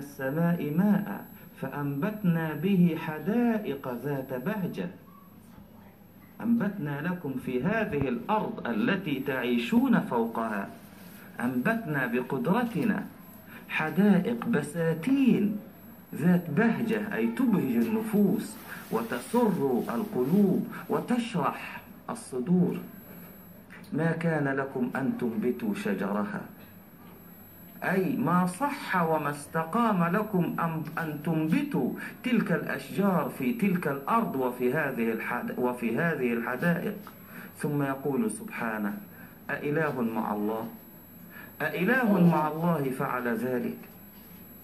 السماء ماء فأنبتنا به حدائق ذات بهجة. أنبتنا لكم في هذه الأرض التي تعيشون فوقها. أنبتنا بقدرتنا حدائق بساتين ذات بهجة أي تبهج النفوس وتسر القلوب وتشرح الصدور. ما كان لكم أن تنبتوا شجرها؟ أي ما صح وما استقام لكم أن تنبتوا تلك الأشجار في تلك الأرض وفي هذه وفي هذه الحدائق. ثم يقول سبحانه أإله مع الله؟ أإله مع الله فعل ذلك.